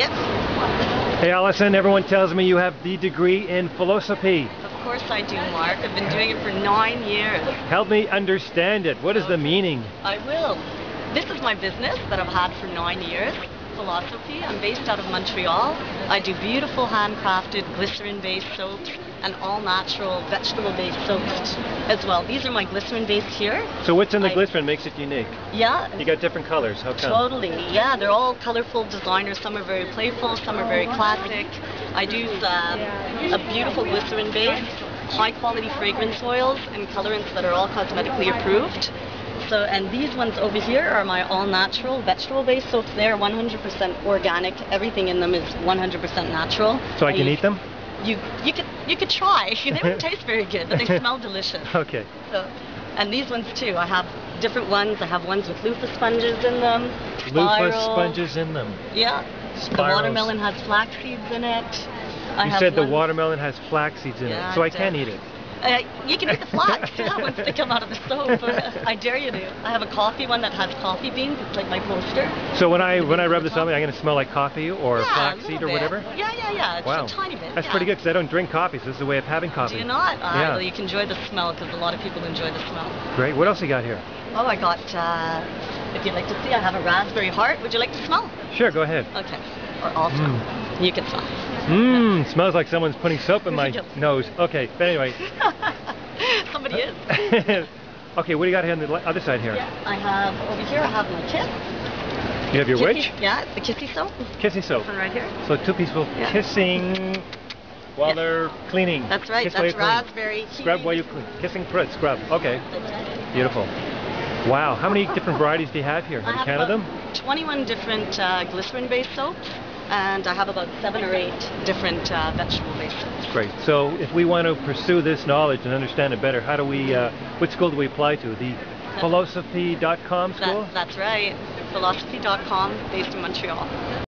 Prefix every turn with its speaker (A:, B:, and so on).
A: Yes,
B: Hey Allison, everyone tells me you have the degree in philosophy.
A: of course I do, Mark. I've been doing it for nine years.
B: Help me understand it. What is the meaning?
A: I will. This is my business that I've had for nine years. Philo-soapy. I'm based out of Montreal. I do beautiful handcrafted glycerin-based soaps and all-natural vegetable-based soaps as well. These are my glycerin-based here.
B: So what's in the
A: I-
B: glycerin makes it unique?
A: Yeah,
B: You got different colors. How come?
A: Totally, yeah. They're all colorful designers. Some are very playful, some are very classic. I do uh, a beautiful glycerin base, high quality fragrance oils, and colorants that are all cosmetically approved. So, and these ones over here are my all natural vegetable based soaps. They're 100% organic. Everything in them is 100% natural.
B: So I can eat them?
A: You you could you could try. they don't taste very good, but they smell delicious.
B: Okay.
A: So, and these ones too. I have different ones. I have ones with loofah sponges in them.
B: Loofah sponges in them.
A: Yeah. The watermelon has flax seeds in it. I
B: You said the watermelon has flax seeds in
A: Yeah,
B: it, so I
A: it
B: can eat it.
A: Uh, you can eat the flax, yeah, once they come out of the soap. I dare you to. I have a coffee one that has coffee beans. It's like my poster.
B: So when I when I rub this on me, I'm going to smell like coffee or
A: yeah,
B: flaxseed or whatever.
A: Yeah, yeah, yeah. It's
B: Wow.
A: a tiny bit.
B: That's
A: yeah.
B: pretty good because I don't drink coffee, so this is a way of having coffee.
A: Do you not? Uh,
B: Yeah.
A: Well, you can enjoy the smell because a lot of people enjoy the smell.
B: Great. What else you got here?
A: Oh, I got. Uh, if you'd like to see, I have a raspberry heart. Would you like to smell?
B: Sure, go ahead.
A: Okay. Or I'll.
B: Mm.
A: You can smell.
B: Mmm, smells like someone's putting soap in my nose. Okay, but anyway.
A: Somebody is.
B: okay, what do you got here on the other side here?
A: Yeah, I have over here. I have my kiss.
B: You have your
A: Kissy-
B: which?
A: Yeah, the kissy soap.
B: Kissy soap.
A: This one right here.
B: So two people
A: Yeah.
B: kissing while
A: Yeah.
B: they're cleaning.
A: That's right.
B: Kiss
A: That's
B: you clean.
A: raspberry.
B: Scrub while you
A: kiwi.
B: clean. Kissing fruit, scrub. Okay, beautiful. Wow, how many different varieties do you have here?
A: I
B: Have you
A: have
B: counted
A: about
B: them?
A: 21 different uh, glycerin-based soaps, and I have about seven or eight different uh, vegetable-based soaps.
B: Great. So if we want to pursue this knowledge and understand it better, how do we, uh, what school do we apply to? The philo-soapy.com school?
A: That, that's right. Philo-soapy.com, based in Montreal.